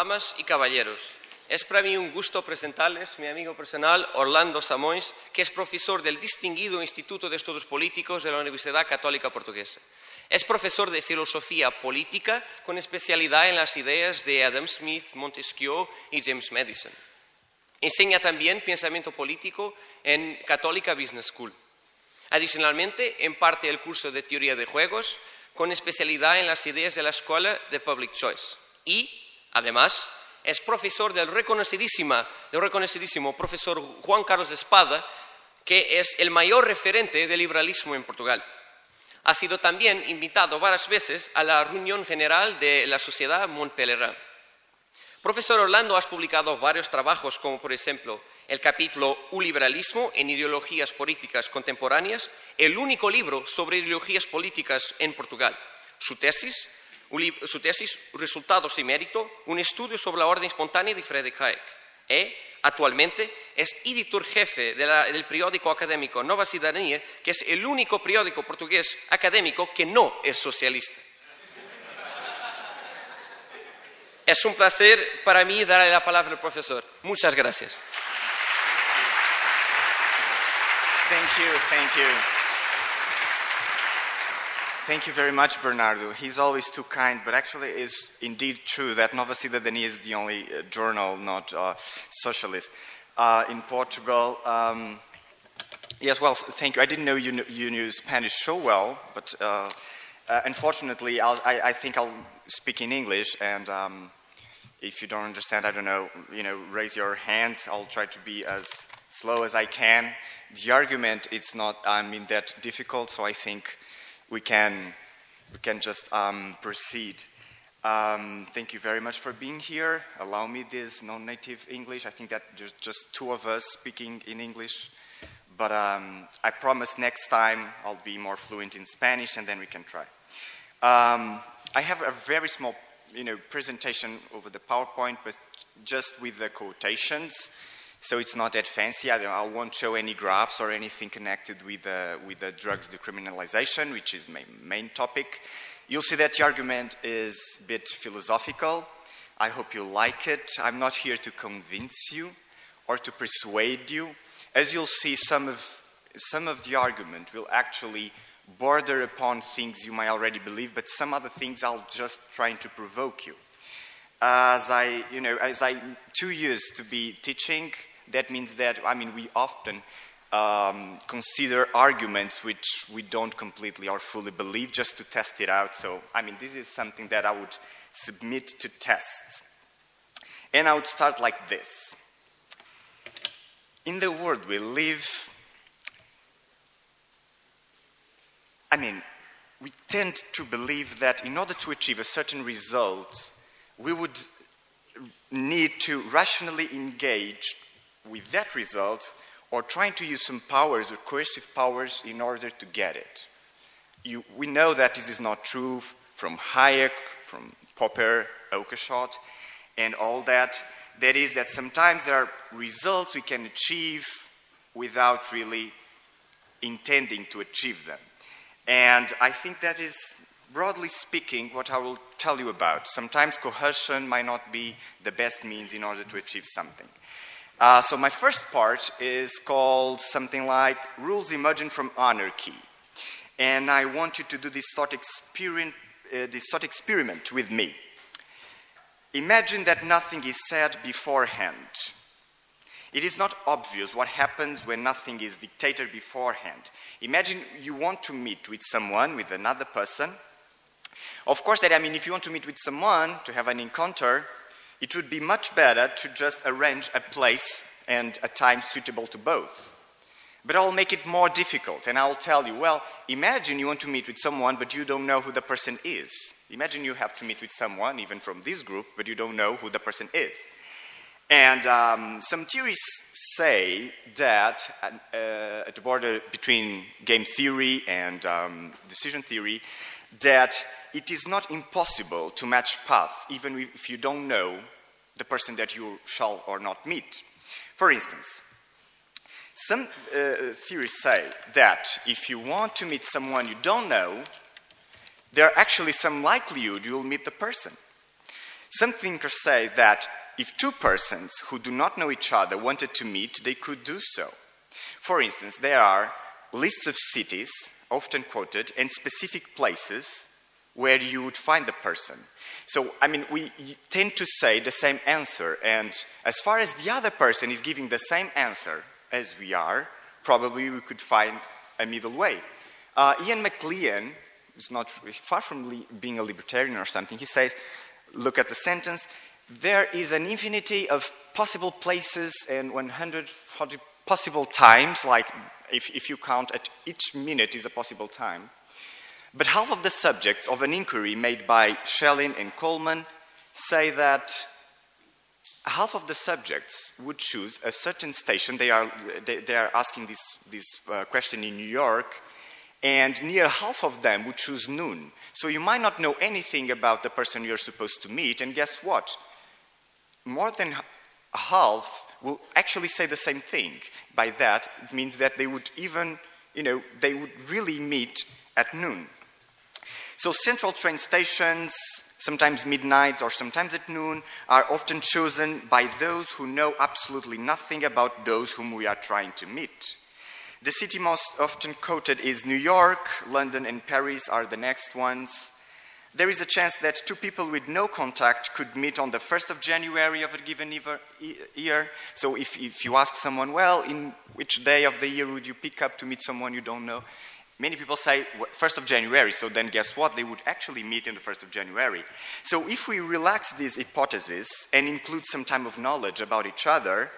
Damas y caballeros, es para mí un gusto presentarles mi amigo personal Orlando Samois, que es profesor del distinguido Instituto de Estudios Políticos de la Universidad Católica Portuguesa. Es profesor de filosofía política con especialidad en las ideas de Adam Smith, Montesquieu y James Madison. Enseña también pensamiento político en Católica Business School. Adicionalmente, imparte el curso de teoría de juegos con especialidad en las ideas de la Escuela de Public Choice. Y, además, es profesor del reconocidísimo, profesor Juan Carlos Espada, que es el mayor referente del liberalismo en Portugal. Ha sido también invitado varias veces a la reunión general de la Sociedad Montpellier. Profesor Orlando, has publicado varios trabajos, como por ejemplo el capítulo Un liberalismo en ideologías políticas contemporáneas, el único libro sobre ideologías políticas en Portugal. Su tesis, su tesis Resultados y mérito, un estudio sobre la orden espontánea de Friedrich Hayek. E, actualmente, es editor jefe de la, del periódico académico Nova Ciudadanía, que es el único periódico portugués académico que no es socialista. Es un placer para mí darle la palabra al profesor. Muchas gracias. Thank you, thank you. Thank you very much, Bernardo. He's always too kind, but actually it's indeed true that Nova Cidadania is the only uh, journal not uh, socialist uh, in Portugal. Um, yes, well, thank you. I didn't know you knew, you knew Spanish so well, but uh, uh, unfortunately, I, I think I'll speak in English, and um, if you don't understand, I don't know, you know, raise your hands. I'll try to be as slow as I can. The argument it's not, I mean, that difficult, so I think we can we can just um, proceed. Um, thank you very much for being here. Allow me this non-native English. I think that there's just two of us speaking in English, but um, I promise next time I'll be more fluent in Spanish, and then we can try. Um, I have a very small you know, presentation over the PowerPoint, but just with the quotations. So it's not that fancy. I, I won't show any graphs or anything connected with, uh, with the drugs decriminalization, which is my main topic. You'll see that the argument is a bit philosophical. I hope you like it. I'm not here to convince you or to persuade you. As you'll see, some of, some of the argument will actually border upon things you might already believe, but some other things I'll just trying to provoke you. As I, you know, as I two years to be teaching, that means that I mean we often um, consider arguments which we don't completely or fully believe just to test it out. So I mean this is something that I would submit to test, and I would start like this. In the world we live, I mean, we tend to believe that in order to achieve a certain result, we would need to rationally engage with that result or trying to use some powers or coercive powers in order to get it. You, we know that this is not true from Hayek, from Popper, Oakeshott, and all that. That is, that sometimes there are results we can achieve without really intending to achieve them. And I think that is, broadly speaking, what I will tell you about. Sometimes coercion might not be the best means in order to achieve something. Uh, so, my first part is called something like Rules Emerging from Anarchy. And I want you to do this thought, experiment, uh, this thought experiment with me. Imagine that nothing is said beforehand. It is not obvious what happens when nothing is dictated beforehand. Imagine you want to meet with someone, with another person. Of course, that I mean, if you want to meet with someone to have an encounter, it would be much better to just arrange a place and a time suitable to both. But I'll make it more difficult and I'll tell you, well, imagine you want to meet with someone, but you don't know who the person is. Imagine you have to meet with someone, even from this group, but you don't know who the person is. And um, some theories say that uh, at the border between game theory and um, decision theory, that it is not impossible to match path even if you don't know the person that you shall or not meet. For instance, some uh, theories say that if you want to meet someone you don't know, there are actually some likelihood you'll meet the person. Some thinkers say that if two persons who do not know each other wanted to meet, they could do so. For instance, there are lists of cities, often quoted, and specific places where you would find the person. So, I mean, we tend to say the same answer, and as far as the other person is giving the same answer as we are, probably we could find a middle way. Uh, Ian McLean is not far from being a libertarian or something. He says, look at the sentence, there is an infinity of possible places and 140 possible times, like if, if you count at each minute is a possible time. But half of the subjects of an inquiry made by Schelling and Coleman say that half of the subjects would choose a certain station. They are, they, they are asking this, this uh, question in New York, and near half of them would choose noon. So you might not know anything about the person you're supposed to meet, and guess what? More than half will actually say the same thing. By that, it means that they would even, you know, they would really meet at noon. So central train stations, sometimes midnight or sometimes at noon, are often chosen by those who know absolutely nothing about those whom we are trying to meet. The city most often quoted is New York, London, and Paris are the next ones. There is a chance that two people with no contact could meet on the 1st of January of a given year. So if, if you ask someone, well, in which day of the year would you pick up to meet someone you don't know? Many people say 1st of January, so then guess what? They would actually meet on the 1st of January. So if we relax these hypotheses and include some time of knowledge about each other,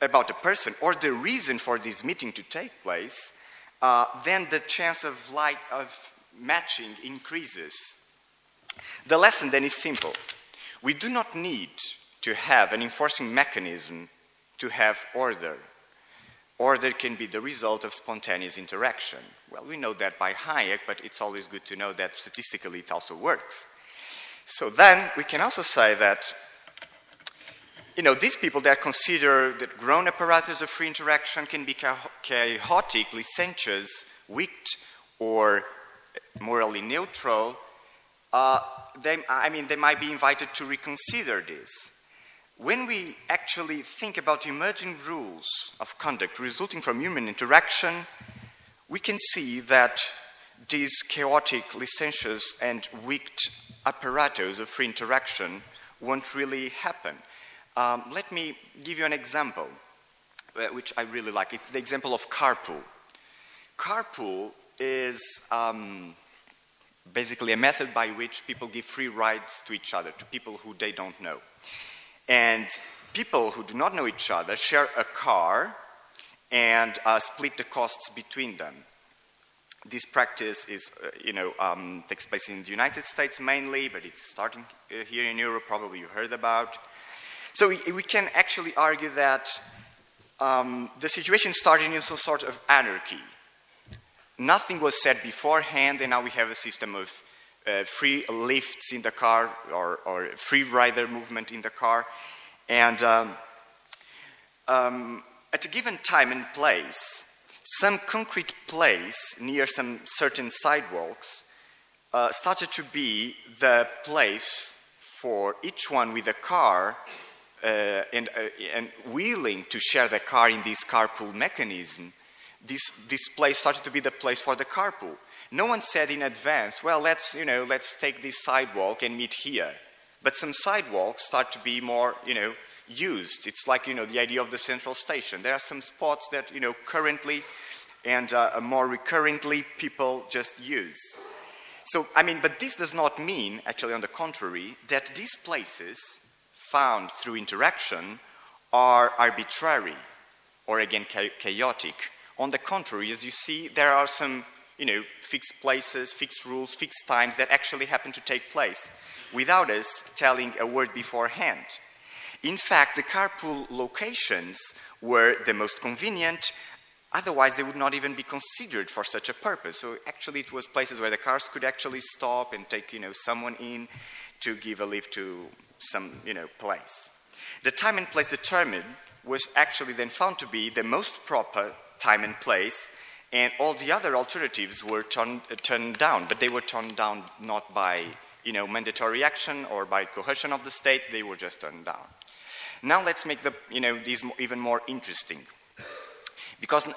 about a person, or the reason for this meeting to take place, uh, then the chance of, light, of matching increases. The lesson then is simple. We do not need to have an enforcing mechanism to have order Order can be the result of spontaneous interaction. Well, we know that by Hayek, but it's always good to know that statistically it also works. So then we can also say that, you know, these people that consider that grown apparatus of free interaction can be chaotic, licentious, wicked, or morally neutral, uh, they, I mean, they might be invited to reconsider this. When we actually think about emerging rules of conduct resulting from human interaction, we can see that these chaotic, licentious, and wicked apparatus of free interaction won't really happen. Um, let me give you an example, uh, which I really like. It's the example of carpool. Carpool is um, basically a method by which people give free rides to each other, to people who they don't know. And people who do not know each other share a car and uh, split the costs between them. This practice is, uh, you know, um, takes place in the United States mainly, but it's starting uh, here in Europe, probably you heard about. So we, we can actually argue that um, the situation started in some sort of anarchy. Nothing was said beforehand, and now we have a system of uh, free lifts in the car or, or, free rider movement in the car. And um, um, at a given time and place, some concrete place near some certain sidewalks uh, started to be the place for each one with a car uh, and, uh, and, willing to share the car in this carpool mechanism. This, this place started to be the place for the carpool. No one said in advance, well, let's, you know, let's take this sidewalk and meet here. But some sidewalks start to be more, you know, used. It's like, you know, the idea of the central station. There are some spots that, you know, currently and uh, more recurrently people just use. So, I mean, but this does not mean, actually, on the contrary, that these places found through interaction are arbitrary or, again, chaotic. On the contrary, as you see, there are some you know, fixed places, fixed rules, fixed times that actually happen to take place without us telling a word beforehand. In fact, the carpool locations were the most convenient, otherwise, they would not even be considered for such a purpose. So, actually, it was places where the cars could actually stop and take you know, someone in to give a lift to some you know, place. The time and place determined was actually then found to be the most proper time and place and all the other alternatives were turned, uh, turned down, but they were turned down not by you know, mandatory action or by coercion of the state, they were just turned down. Now let's make the, you know, these even more interesting. Because,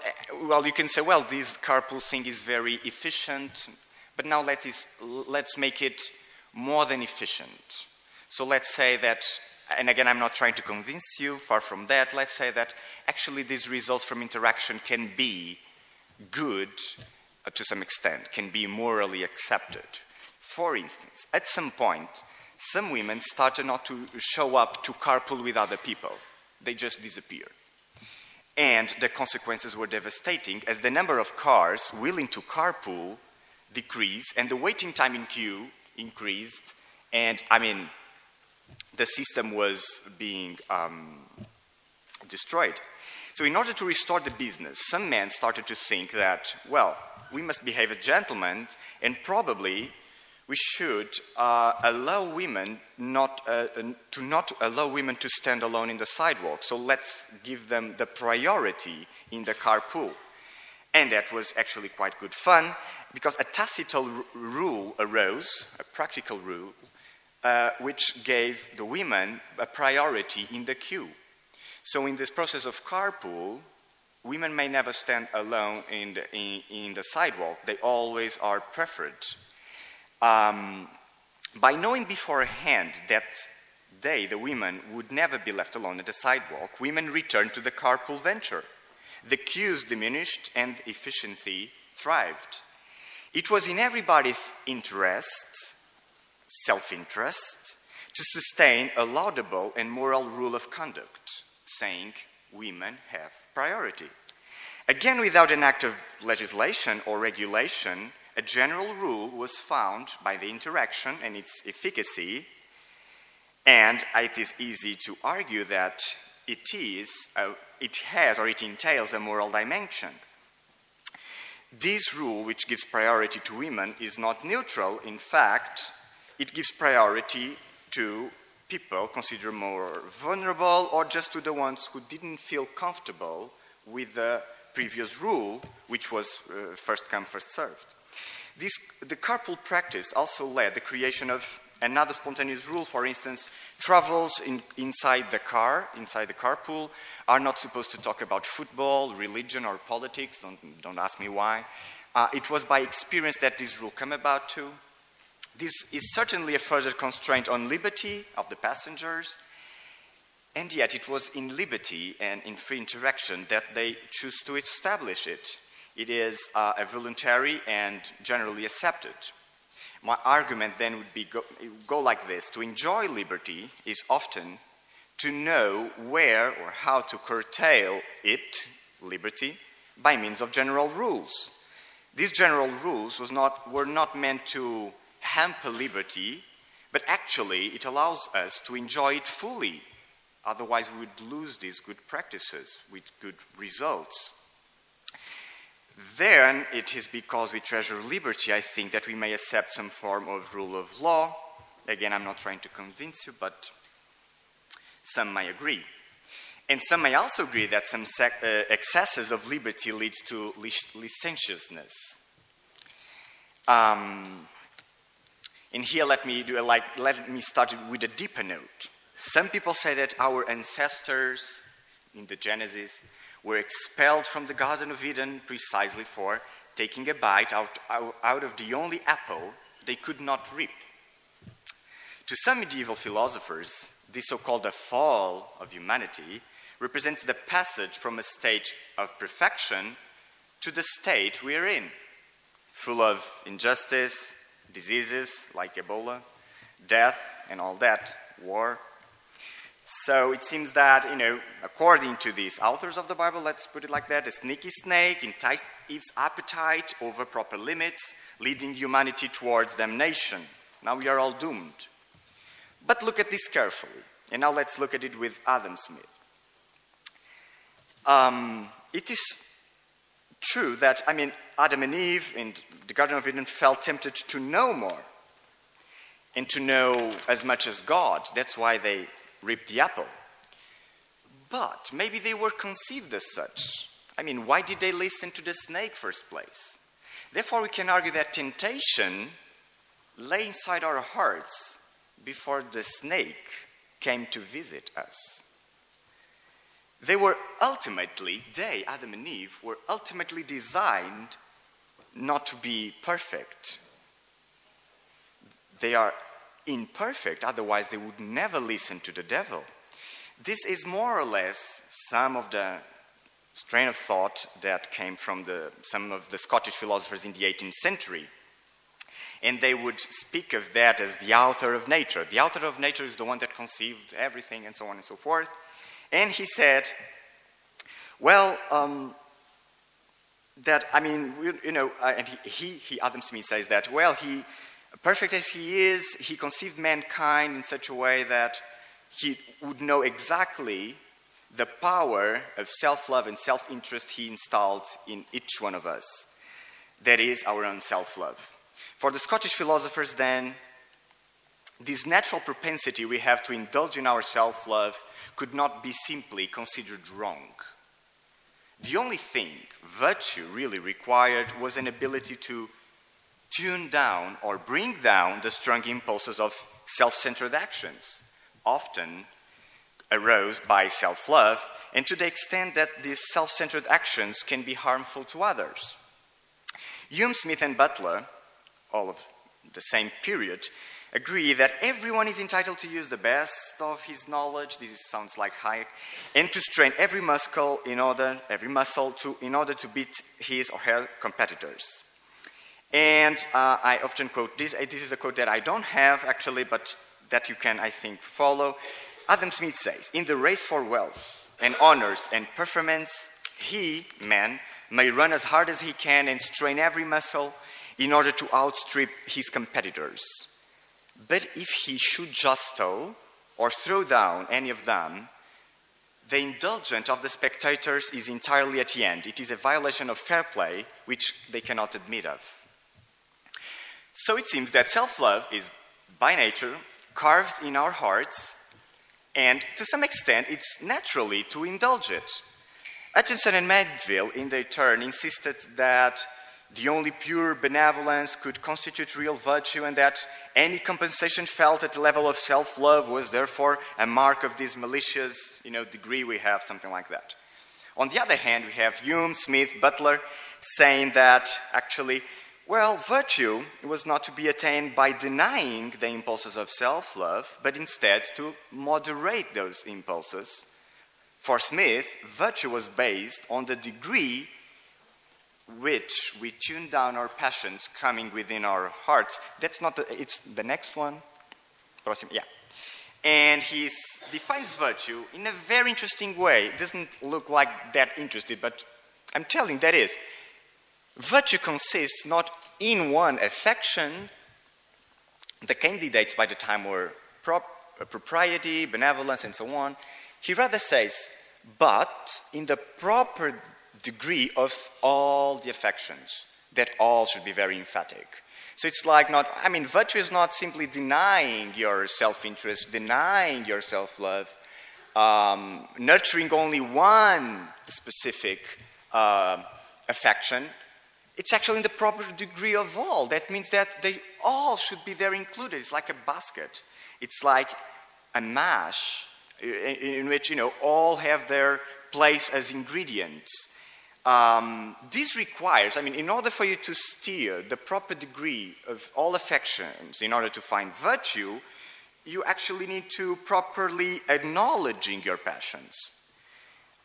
well, you can say, well, this carpool thing is very efficient, but now let us, let's make it more than efficient. So let's say that, and again, I'm not trying to convince you, far from that, let's say that actually these results from interaction can be good uh, to some extent, can be morally accepted. For instance, at some point, some women started not to show up to carpool with other people. They just disappeared. And the consequences were devastating as the number of cars willing to carpool decreased and the waiting time in queue increased. And I mean, the system was being um, destroyed. So, in order to restore the business, some men started to think that, well, we must behave as gentlemen and probably we should uh, allow women not, uh, to not allow women to stand alone in the sidewalk. So let's give them the priority in the carpool. And that was actually quite good fun because a tacit rule arose, a practical rule, uh, which gave the women a priority in the queue. So in this process of carpool, women may never stand alone in the, in, in the sidewalk. They always are preferred. Um, by knowing beforehand that they, the women, would never be left alone at the sidewalk, women returned to the carpool venture. The queues diminished and efficiency thrived. It was in everybody's interest, self interest, to sustain a laudable and moral rule of conduct, saying women have priority. Again, without an act of legislation or regulation, a general rule was found by the interaction and its efficacy, and it is easy to argue that it is, a, it has or it entails a moral dimension. This rule, which gives priority to women, is not neutral. In fact, it gives priority to people considered more vulnerable or just to the ones who didn't feel comfortable with the previous rule, which was uh, first come, first served. This, the carpool practice also led the creation of another spontaneous rule. For instance, travels in, inside the car, inside the carpool, are not supposed to talk about football, religion, or politics. Don't, don't ask me why. Uh, it was by experience that this rule came about too. This is certainly a further constraint on liberty of the passengers, and yet it was in liberty and in free interaction that they choose to establish it it is uh, a voluntary and generally accepted. My argument then would be go, go like this to enjoy liberty is often to know where or how to curtail it, liberty, by means of general rules. These general rules not, were not meant to hamper liberty, but actually it allows us to enjoy it fully. Otherwise, we would lose these good practices with good results. Then it is because we treasure liberty, I think, that we may accept some form of rule of law. Again, I'm not trying to convince you, but some may agree. And some may also agree that some sec- uh, excesses of liberty lead to licentiousness. Um, and here, let me do a, like. Let me start with a deeper note. Some people say that our ancestors in the Genesis were expelled from the Garden of Eden precisely for taking a bite out, out of the only apple they could not reap. To some medieval philosophers, this so called the fall of humanity represents the passage from a state of perfection to the state we are in, full of injustice, diseases like Ebola, death, and all that, war, so it seems that, you know, according to these authors of the Bible, let's put it like that, a sneaky snake enticed Eve's appetite over proper limits, leading humanity towards damnation. Now we are all doomed. But look at this carefully. And now let's look at it with Adam Smith. Um, it is true that, I mean, Adam and Eve in the Garden of Eden felt tempted to know more and to know as much as God. That's why they reap the apple. But maybe they were conceived as such. I mean, why did they listen to the snake first place? Therefore, we can argue that temptation lay inside our hearts before the snake came to visit us. They were ultimately, they, Adam and Eve, were ultimately designed not to be perfect. They are imperfect, otherwise, they would never listen to the devil. This is more or less some of the strain of thought that came from the, some of the Scottish philosophers in the 18th century. And they would speak of that as the author of nature. The author of nature is the one that conceived everything, and so on and so forth. And he said, well, um, that, I mean, you know, uh, and he, he, Adam Smith says that, well, he, perfect as he is, he conceived mankind in such a way that he would know exactly the power of self love and self interest he installed in each one of us. That is our own self love. For the Scottish philosophers, then, this natural propensity we have to indulge in our self love could not be simply considered wrong. The only thing virtue really required was an ability to tune down or bring down the strong impulses of self centered actions, often arose by self love, and to the extent that these self centered actions can be harmful to others. Hume, Smith, and Butler, all of the same period, agree that everyone is entitled to use the best of his knowledge. This sounds like Hayek, and to strain every muscle in order, every muscle to, in order to beat his or her competitors. And uh, I often quote this. This is a quote that I don't have actually, but that you can, I think, follow. Adam Smith says, "In the race for wealth and honors and performance, he, man, may run as hard as he can and strain every muscle." In order to outstrip his competitors. But if he should jostle or throw down any of them, the indulgence of the spectators is entirely at the end. It is a violation of fair play, which they cannot admit of. So it seems that self love is, by nature, carved in our hearts, and to some extent, it's naturally to indulge it. Hutcheson and Mandeville, in their turn, insisted that the only pure benevolence could constitute real virtue, and that any compensation felt at the level of self love was therefore a mark of this malicious you know, degree we have, something like that. On the other hand, we have Hume, Smith, Butler saying that actually, well, virtue was not to be attained by denying the impulses of self love, but instead to moderate those impulses. For Smith, virtue was based on the degree which we tune down our passions coming within our hearts. That's not the, it's the next one. Yeah. And he defines virtue in a very interesting way. It doesn't look like that interested, but I'm telling that is. Virtue consists not in one affection. The candidates by the time were prop, propriety, benevolence, and so on. He rather says, but in the proper degree of all the affections, that all should be very emphatic. So it's like not, I mean, virtue is not simply denying your self interest, denying your self love, um, nurturing only one specific uh, affection. It's actually in the proper degree of all. That means that they all should be there included. It's like a basket, it's like a mash in, in which, you know, all have their place as ingredients. Um, this requires, I mean, in order for you to steer the proper degree of all affections in order to find virtue, you actually need to properly acknowledging your passions.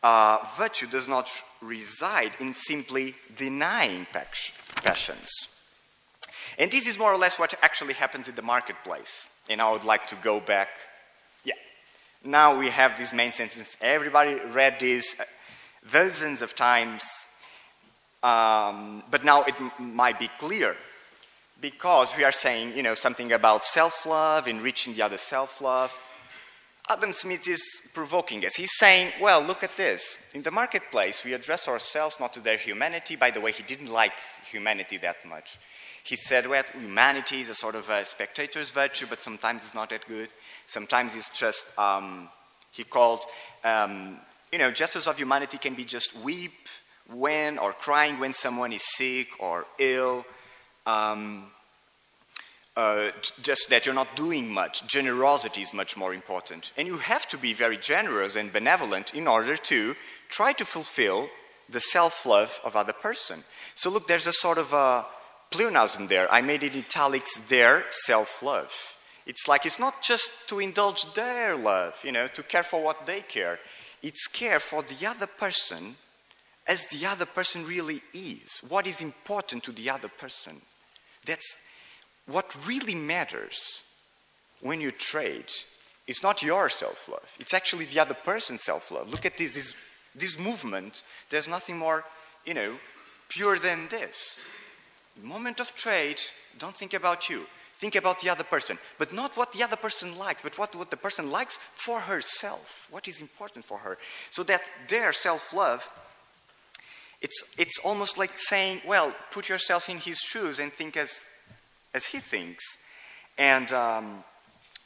Uh, virtue does not reside in simply denying passions. And this is more or less what actually happens in the marketplace. And I would like to go back. Yeah. Now we have this main sentence. Everybody read this dozens of times, um, but now it might be clear because we are saying, you know, something about self-love, enriching the other self-love. Adam Smith is provoking us. He's saying, well, look at this. In the marketplace, we address ourselves not to their humanity. By the way, he didn't like humanity that much. He said, well, humanity is a sort of a spectator's virtue, but sometimes it's not that good. Sometimes it's just, um, he called um, you know, gestures of humanity can be just weep when or crying when someone is sick or ill. Um, uh, just that you're not doing much. Generosity is much more important. And you have to be very generous and benevolent in order to try to fulfill the self love of other person. So, look, there's a sort of a pleonasm there. I made it italics their self love. It's like it's not just to indulge their love, you know, to care for what they care. It's care for the other person as the other person really is. What is important to the other person? That's what really matters when you trade. It's not your self love, it's actually the other person's self love. Look at this, this, this movement. There's nothing more, you know, pure than this. The moment of trade, don't think about you. Think about the other person, but not what the other person likes, but what, what the person likes for herself. What is important for her. So that their self love, it's, it's almost like saying, well, put yourself in his shoes and think as, as he thinks. And um,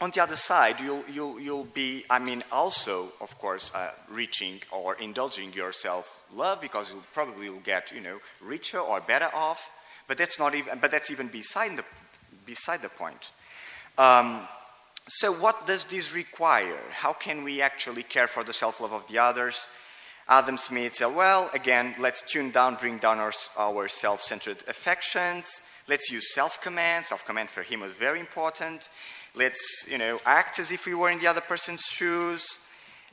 on the other side, you'll, you'll, you'll be, I mean, also, of course, uh, reaching or indulging your self love because you probably will get, you know, richer or better off. But that's not even, but that's even beside the, beside the point. Um, so, what does this require? How can we actually care for the self love of the others? Adam Smith said, well, again, let's tune down, bring down our, our self centered affections. Let's use self command. Self command for him was very important. Let's, you know, act as if we were in the other person's shoes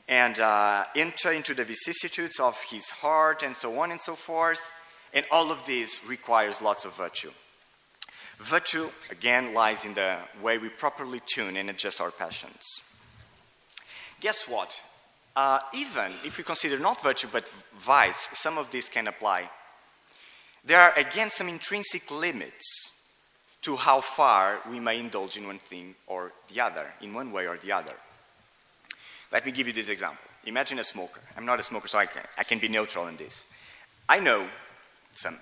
and uh, enter into the vicissitudes of his heart and so on and so forth. And all of this requires lots of virtue. Virtue, again, lies in the way we properly tune and adjust our passions. Guess what? Uh, even if we consider not virtue but vice, some of this can apply. There are again some intrinsic limits to how far we may indulge in one thing or the other, in one way or the other. Let me give you this example. Imagine a smoker. I'm not a smoker, so I can, I can be neutral in this. I know some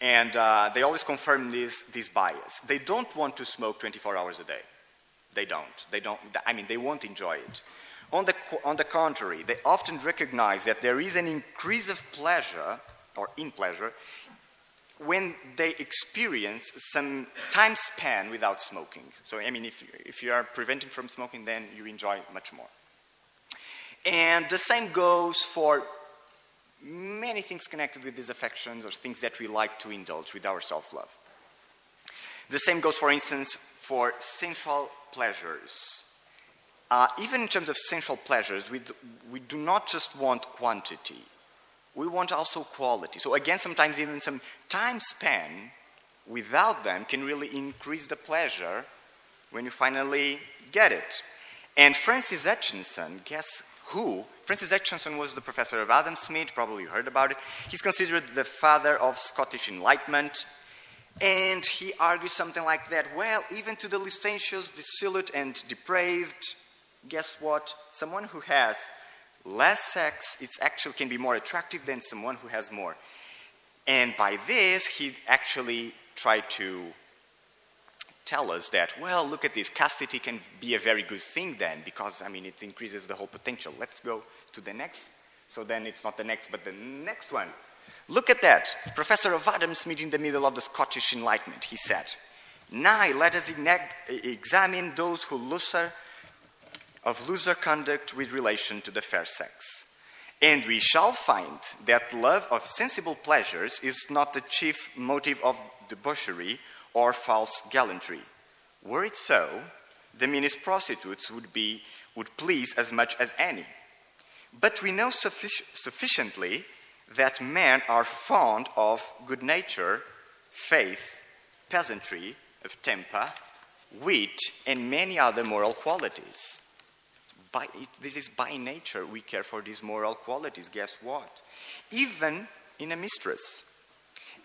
and uh, they always confirm this, this bias. They don't want to smoke 24 hours a day. They don't. They don't. I mean, they won't enjoy it. On the, on the contrary, they often recognize that there is an increase of pleasure, or in pleasure, when they experience some time span without smoking. So, I mean, if, if you are prevented from smoking, then you enjoy much more. And the same goes for many things connected with these affections or things that we like to indulge with our self love. The same goes, for instance, for sensual pleasures. Uh, even in terms of sensual pleasures, we, do, we do not just want quantity, we want also quality. So, again, sometimes even some time span without them can really increase the pleasure when you finally get it. And Francis Hutcheson, guess who Francis Hutcheson was the professor of Adam Smith, probably you heard about it. He's considered the father of Scottish Enlightenment. And he argues something like that well, even to the licentious, dissolute, and depraved, guess what? Someone who has less sex it actually can be more attractive than someone who has more. And by this, he actually tried to tell us that, well, look at this, chastity can be a very good thing then, because, I mean, it increases the whole potential. Let's go to the next. So then it's not the next, but the next one. Look at that. Professor of Adam Smith in the middle of the Scottish Enlightenment, he said, Now let us examine those who looser of looser conduct with relation to the fair sex. And we shall find that love of sensible pleasures is not the chief motive of debauchery or false gallantry. Were it so, the meanest prostitutes would, be, would please as much as any. But we know suffic- sufficiently that men are fond of good nature, faith, peasantry, of temper, wit, and many other moral qualities. By, this is by nature we care for these moral qualities. Guess what? Even in a mistress.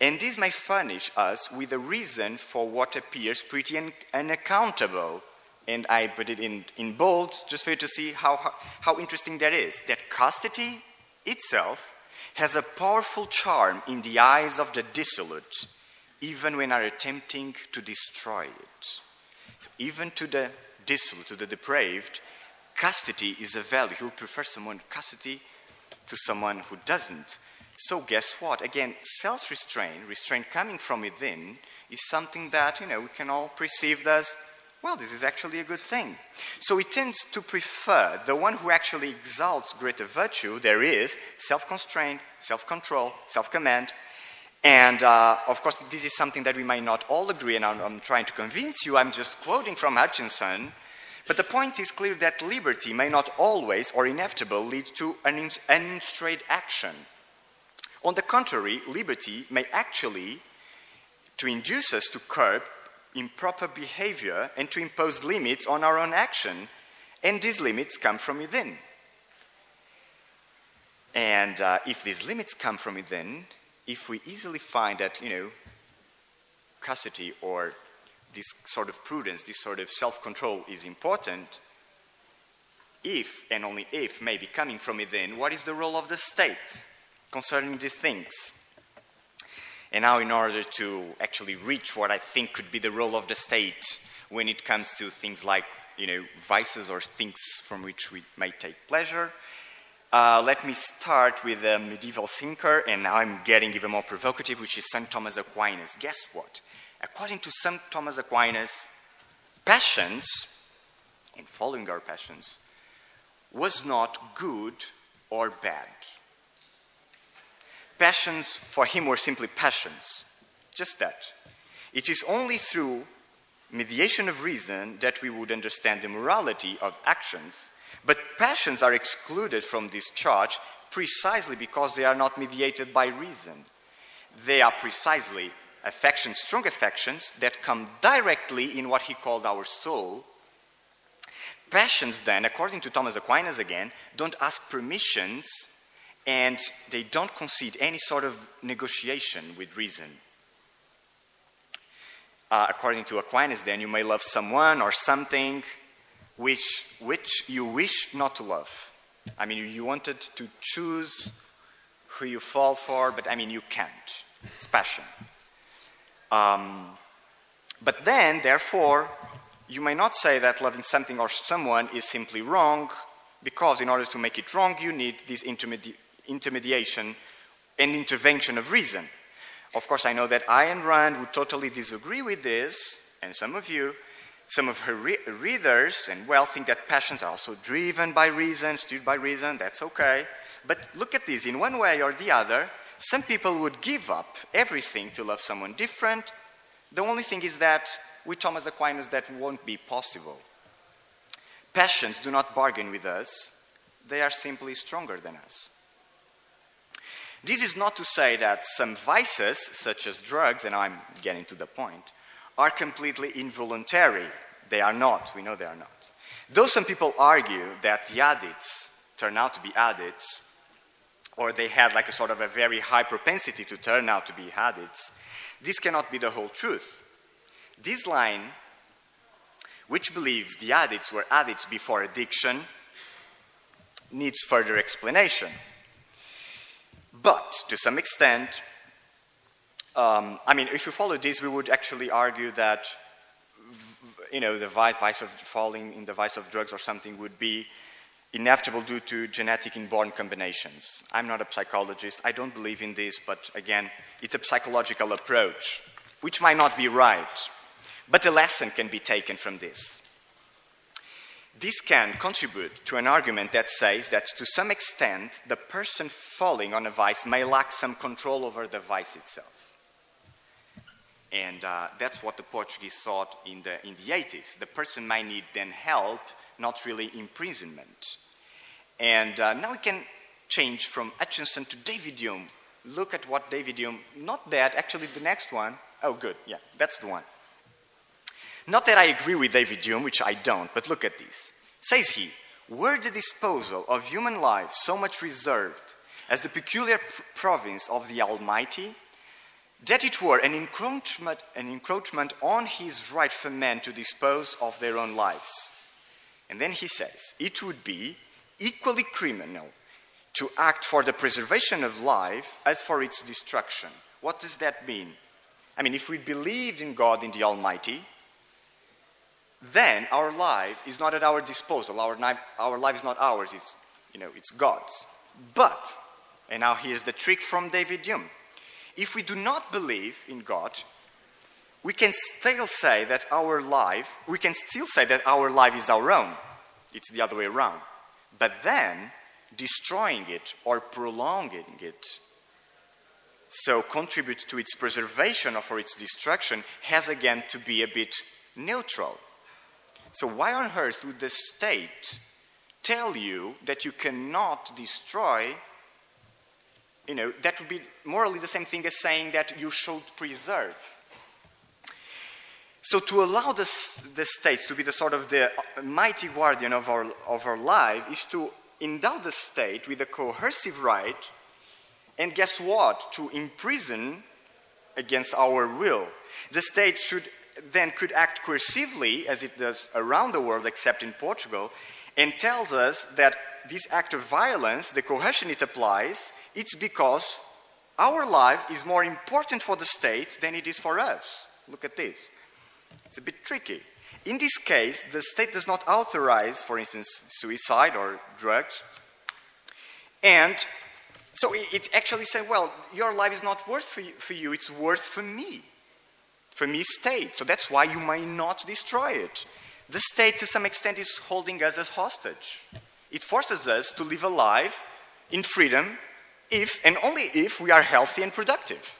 And this may furnish us with a reason for what appears pretty un- unaccountable. And I put it in, in bold just for you to see how, how, how interesting that is. That chastity itself has a powerful charm in the eyes of the dissolute, even when are attempting to destroy it. Even to the dissolute, to the depraved, chastity is a value. Would prefer someone chastity to someone who doesn't. So, guess what? Again, self restraint, restraint coming from within, is something that, you know, we can all perceive as, well, this is actually a good thing. So we tend to prefer the one who actually exalts greater virtue. There is self constraint, self control, self command. And uh, of course, this is something that we might not all agree, and I'm, I'm trying to convince you. I'm just quoting from Hutcheson. But the point is clear that liberty may not always or inevitable lead to an unstraight action. On the contrary, liberty may actually to induce us to curb improper behavior and to impose limits on our own action. And these limits come from within. And uh, if these limits come from within, if we easily find that, you know, custody or this sort of prudence, this sort of self control is important, if and only if may be coming from within, what is the role of the state concerning these things? And now, in order to actually reach what I think could be the role of the state when it comes to things like, you know, vices or things from which we may take pleasure, uh, let me start with a medieval thinker, and now I'm getting even more provocative, which is St. Thomas Aquinas. Guess what? According to St. Thomas Aquinas, passions, and following our passions, was not good or bad. Passions for him were simply passions, just that. It is only through mediation of reason that we would understand the morality of actions but passions are excluded from this charge precisely because they are not mediated by reason. They are precisely affections, strong affections, that come directly in what he called our soul. Passions, then, according to Thomas Aquinas again, don't ask permissions and they don't concede any sort of negotiation with reason. Uh, according to Aquinas, then, you may love someone or something which, which you wish not to love. I mean, you wanted to choose who you fall for, but I mean, you can't. It's passion. Um, but then, therefore, you may not say that loving something or someone is simply wrong, because in order to make it wrong, you need this intermedi- intermediation and intervention of reason. Of course, I know that Ayn Rand would totally disagree with this, and some of you, some of her re- readers and well think that passions are also driven by reason, steered by reason. That's okay. But look at this in one way or the other, some people would give up everything to love someone different. The only thing is that with Thomas Aquinas, that won't be possible. Passions do not bargain with us, they are simply stronger than us. This is not to say that some vices, such as drugs, and I'm getting to the point, are completely involuntary. They are not. We know they are not. Though some people argue that the addicts turn out to be addicts, or they had like a sort of a very high propensity to turn out to be addicts, this cannot be the whole truth. This line, which believes the addicts were addicts before addiction, needs further explanation. But to some extent, um, I mean, if you follow this, we would actually argue that, you know, the vice of falling in the vice of drugs or something would be inevitable due to genetic inborn combinations. I'm not a psychologist. I don't believe in this, but again, it's a psychological approach, which might not be right. But a lesson can be taken from this. This can contribute to an argument that says that to some extent, the person falling on a vice may lack some control over the vice itself. And uh, that's what the Portuguese thought in the, in the 80s. The person may need then help, not really imprisonment. And uh, now we can change from Hutcheson to David Hume. Look at what David Hume, not that, actually the next one. Oh, good, yeah, that's the one. Not that I agree with David Hume, which I don't, but look at this. Says he, were the disposal of human life so much reserved as the peculiar pr- province of the Almighty, that it were an encroachment, an encroachment on his right for men to dispose of their own lives. And then he says, it would be equally criminal to act for the preservation of life as for its destruction. What does that mean? I mean, if we believed in God, in the Almighty, then our life is not at our disposal. Our, our life is not ours, it's, you know, it's God's. But, and now here's the trick from David Hume if we do not believe in God, we can still say that our life, we can still say that our life is our own. It's the other way around. But then, destroying it or prolonging it, so contribute to its preservation or for its destruction, has again to be a bit neutral. So, why on earth would the state tell you that you cannot destroy? You know, that would be morally the same thing as saying that you should preserve. So, to allow the, the states to be the sort of the uh, mighty guardian of our, of our life is to endow the state with a coercive right, and guess what? To imprison against our will. The state should then could act coercively, as it does around the world, except in Portugal, and tells us that this act of violence, the coercion it applies, it's because our life is more important for the state than it is for us. Look at this. It's a bit tricky. In this case, the state does not authorize, for instance, suicide or drugs. And so it actually said, well, your life is not worth for you, for you, it's worth for me, for me, state. So that's why you might not destroy it. The state, to some extent, is holding us as hostage. It forces us to live a life in freedom if and only if we are healthy and productive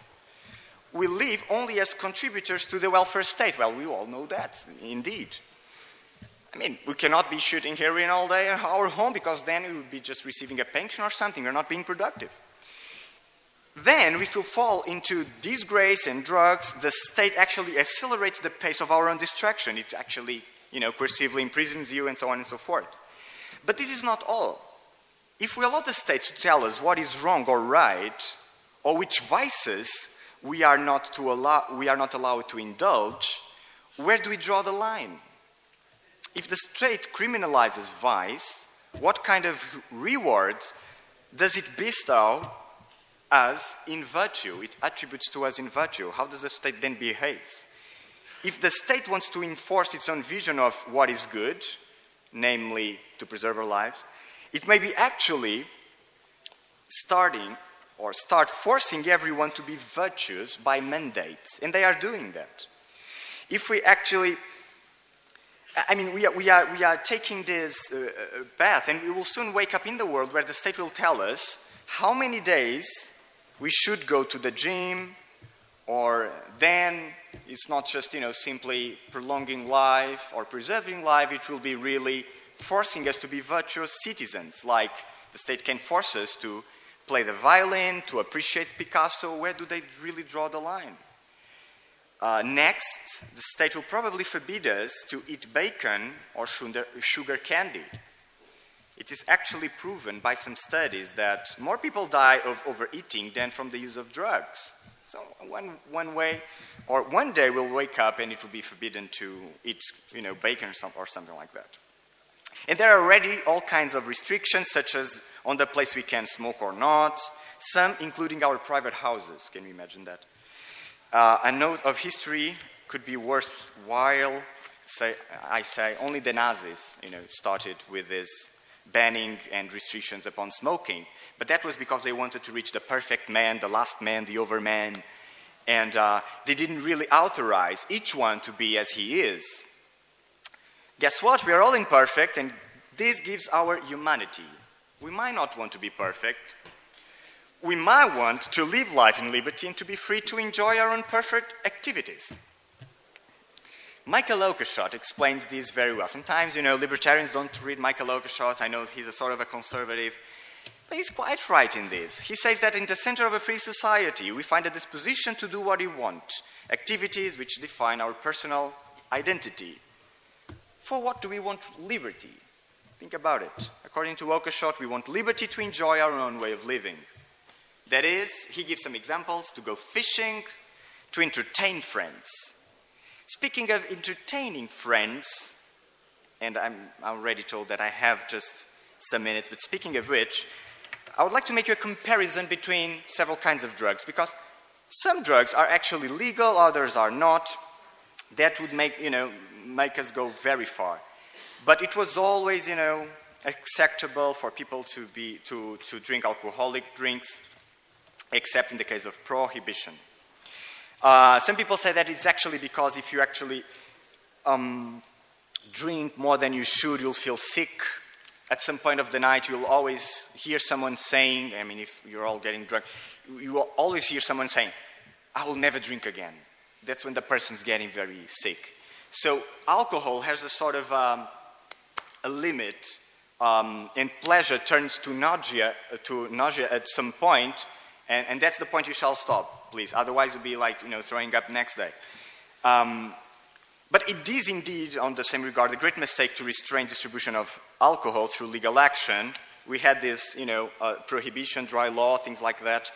we live only as contributors to the welfare state. Well, we all know that, indeed. I mean, we cannot be shooting heroin all day at our home because then we would be just receiving a pension or something. We're not being productive. Then, if we fall into disgrace and drugs, the state actually accelerates the pace of our own destruction. It actually, you know, coercively imprisons you and so on and so forth. But this is not all. If we allow the state to tell us what is wrong or right, or which vices we are not, to allow, we are not allowed to indulge, where do we draw the line? If the state criminalizes vice, what kind of reward does it bestow us in virtue? It attributes to us in virtue. How does the state then behave? If the state wants to enforce its own vision of what is good, namely to preserve our lives, it may be actually starting or start forcing everyone to be virtuous by mandate. And they are doing that. If we actually, I mean, we are, we are, we are taking this uh, uh, path, and we will soon wake up in the world where the state will tell us how many days we should go to the gym, or then it's not just, you know, simply prolonging life or preserving life, it will be really forcing us to be virtuous citizens, like the state can force us to play the violin, to appreciate Picasso, where do they really draw the line? Uh, next, the state will probably forbid us to eat bacon or sugar, sugar candy. It is actually proven by some studies that more people die of overeating than from the use of drugs. So one, one way, or one day we'll wake up and it will be forbidden to eat, you know, bacon or, some, or something like that. And there are already all kinds of restrictions, such as on the place we can smoke or not, some including our private houses. Can you imagine that? Uh, a note of history could be worthwhile. Say, I say only the Nazis, you know, started with this banning and restrictions upon smoking, but that was because they wanted to reach the perfect man, the last man, the overman, and uh, they didn't really authorize each one to be as he is. Guess what? We are all imperfect, and this gives our humanity we might not want to be perfect. We might want to live life in liberty and to be free to enjoy our own perfect activities. Michael Oakeshott explains this very well. Sometimes, you know, libertarians don't read Michael Oakeshott. I know he's a sort of a conservative, but he's quite right in this. He says that in the center of a free society, we find a disposition to do what we want, activities which define our personal identity. For what do we want liberty? Think about it. According to Oakeshott, we want liberty to enjoy our own way of living. That is, he gives some examples to go fishing, to entertain friends. Speaking of entertaining friends, and I'm already told that I have just some minutes, but speaking of which, I would like to make you a comparison between several kinds of drugs because some drugs are actually legal, others are not. That would make, you know, make us go very far. But it was always, you know, acceptable for people to, be, to, to drink alcoholic drinks, except in the case of prohibition. Uh, some people say that it's actually because if you actually um, drink more than you should, you'll feel sick. At some point of the night, you'll always hear someone saying, I mean, if you're all getting drunk, you will always hear someone saying, I will never drink again. That's when the person's getting very sick. So alcohol has a sort of um, a limit, um, and pleasure turns to nausea, uh, to nausea at some point, and, and, that's the point you shall stop, please. Otherwise, you'll be like, you know, throwing up next day. Um, but it is indeed, on the same regard, a great mistake to restrain distribution of alcohol through legal action. We had this, you know, uh, prohibition, dry law, things like that.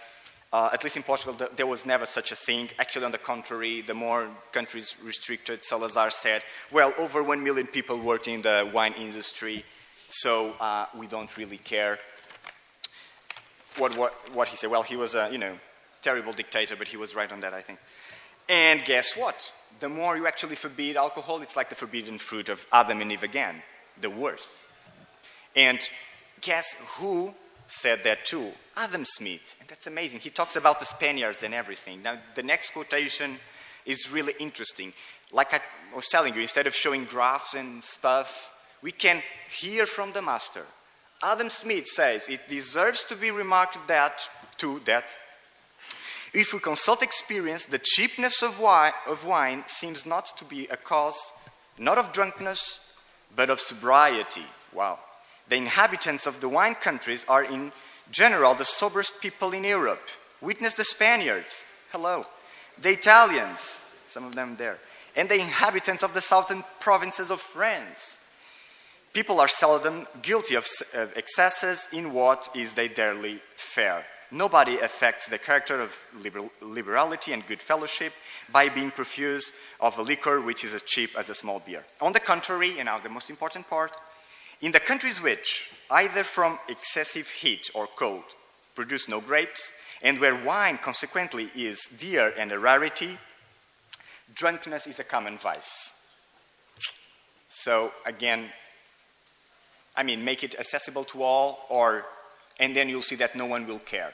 Uh, at least in Portugal, there was never such a thing. Actually, on the contrary, the more countries restricted, Salazar said, well, over one million people work in the wine industry, so uh, we don't really care. What, what, what he said, well, he was a, you know, terrible dictator, but he was right on that, I think. And guess what? the more you actually forbid alcohol, it's like the forbidden fruit of Adam and Eve again, the worst. And guess who said that too? Adam Smith. And that's amazing. He talks about the Spaniards and everything. Now, the next quotation is really interesting. Like I was telling you, instead of showing graphs and stuff, we can hear from the master. Adam Smith says it deserves to be remarked that, too, that if we consult experience, the cheapness of wine, of wine seems not to be a cause not of drunkenness, but of sobriety. Wow. The inhabitants of the wine countries are in general the soberest people in Europe. Witness the Spaniards. Hello. The Italians, some of them there. And the inhabitants of the southern provinces of France. People are seldom guilty of excesses in what is their daily fare. Nobody affects the character of liber- liberality and good fellowship by being profuse of a liquor which is as cheap as a small beer. On the contrary, and now the most important part, in the countries which, either from excessive heat or cold, produce no grapes, and where wine consequently is dear and a rarity, drunkenness is a common vice. So, again, I mean, make it accessible to all or and then you'll see that no one will care.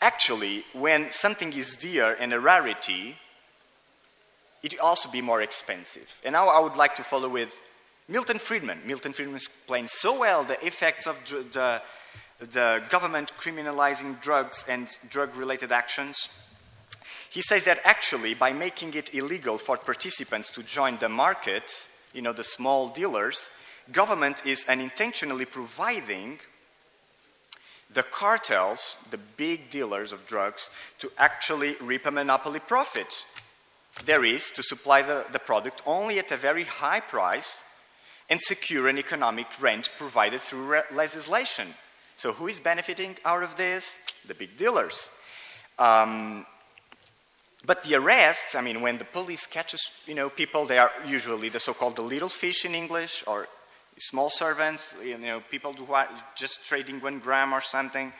Actually, when something is dear and a rarity, it also be more expensive. And now I would like to follow with Milton Friedman. Milton Friedman explains so well the effects of the, the government criminalizing drugs and drug related actions. He says that actually, by making it illegal for participants to join the market, you know, the small dealers, government is unintentionally providing the cartels, the big dealers of drugs, to actually reap a monopoly profit. There is to supply the, the product only at a very high price and secure an economic rent provided through re- legislation. So, who is benefiting out of this? The big dealers. Um, but the arrests, I mean, when the police catches, you know, people, they are usually the so-called the little fish in English, or small servants, you know, people who are just trading one gram or something.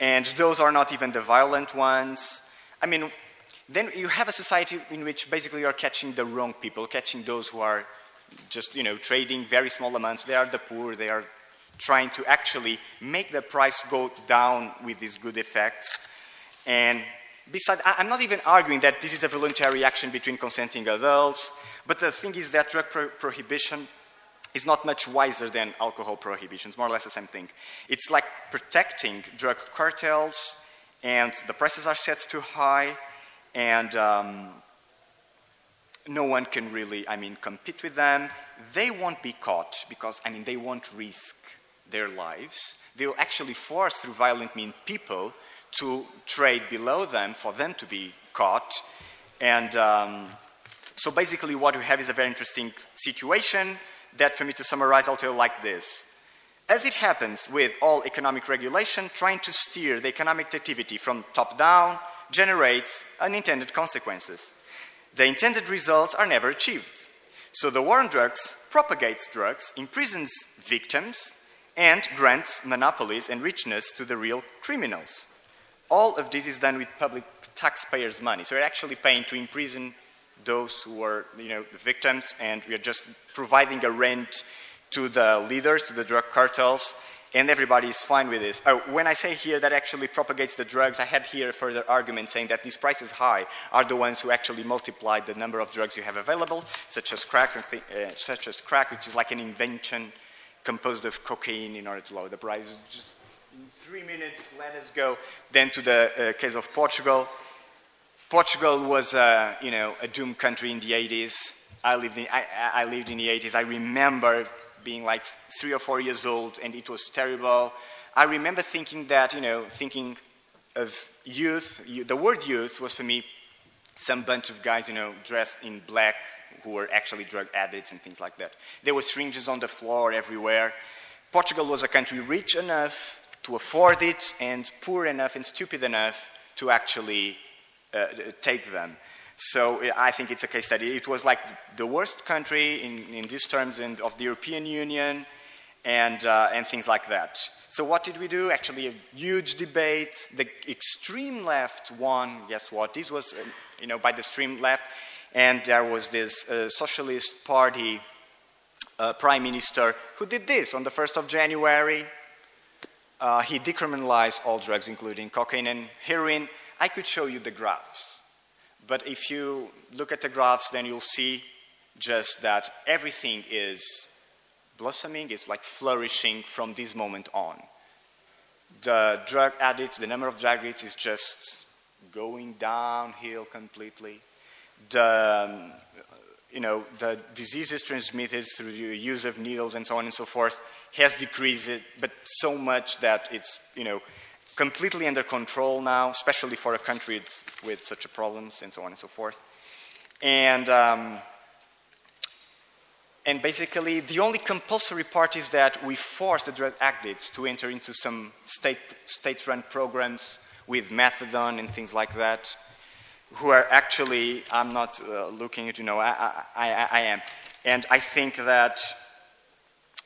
And those are not even the violent ones. I mean, then you have a society in which basically you're catching the wrong people, catching those who are just, you know, trading very small amounts. They are the poor, they are trying to actually make the price go down with these good effects. And besides, I'm not even arguing that this is a voluntary action between consenting adults, but the thing is that drug pro- prohibition is not much wiser than alcohol prohibitions, more or less the same thing. It's like protecting drug cartels, and the prices are set too high, and um, no one can really, I mean, compete with them. They won't be caught because, I mean, they won't risk their lives. They will actually force, through violent means, people to trade below them for them to be caught. And um, so basically, what we have is a very interesting situation that for me to summarize, I'll tell you like this. As it happens with all economic regulation, trying to steer the economic activity from top down generates unintended consequences. The intended results are never achieved. So the war on drugs propagates drugs, imprisons victims, and grants monopolies and richness to the real criminals. All of this is done with public taxpayers' money. So we're actually paying to imprison those who are you know, the victims, and we are just providing a rent to the leaders, to the drug cartels, and everybody is fine with this. Oh, when I say here that actually propagates the drugs, I had here a further argument saying that these prices high are the ones who actually multiply the number of drugs you have available, such as crack, uh, such as crack, which is like an invention composed of cocaine in order to lower the price. Just in three minutes, let us go then to the uh, case of Portugal. Portugal was, uh, you know, a doomed country in the 80s. I lived in, I, I lived in the 80s. I remember being like three or four years old, and it was terrible. I remember thinking that, you know, thinking of youth, the word youth was for me some bunch of guys, you know, dressed in black who were actually drug addicts and things like that. There were syringes on the floor everywhere. Portugal was a country rich enough to afford it and poor enough and stupid enough to actually uh, take them. So I think it's a case study. It was like the worst country in, in these terms in, of the European Union and, uh, and things like that. So what did we do? Actually, a huge debate. The extreme left won. Guess what? This was, uh, you know, by the extreme left, and there was this uh, socialist party uh, prime minister who did this on the 1st of January. Uh, he decriminalized all drugs, including cocaine and heroin. I could show you the graphs. But if you look at the graphs, then you'll see just that everything is blossoming, it's like flourishing from this moment on. The drug addicts, the number of drug addicts is just going downhill completely. The, um, you know, the diseases transmitted through the use of needles and so on and so forth has decreased, but so much that it's, you know, completely under control now, especially for a country with such a problems and so on and so forth. And, um, and basically, the only compulsory part is that we force the drug addicts to enter into some state, state-run programs with methadone and things like that, who are actually, I'm not uh, looking at, you know, I, I, I, am. And I think that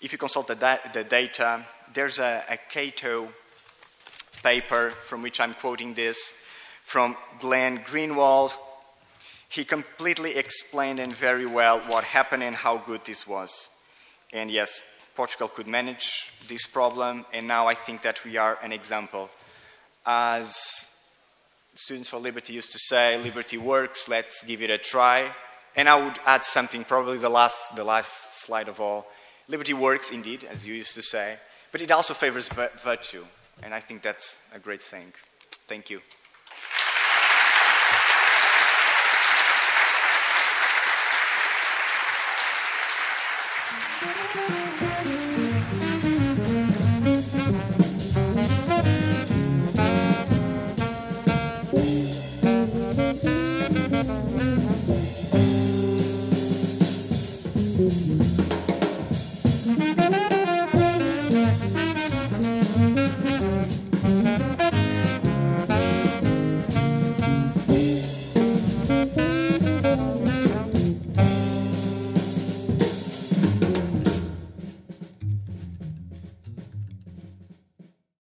if you consult the, da the data, there's a, a Cato paper from which I'm quoting this from Glenn Greenwald. He completely explained and very well what happened and how good this was. And yes, Portugal could manage this problem, and now I think that we are an example. As Students for Liberty used to say, liberty works, let's give it a try. And I would add something, probably the last, the last slide of all. Liberty works indeed, as you used to say, but it also favors virtue. And I think that's a great thing. Thank you.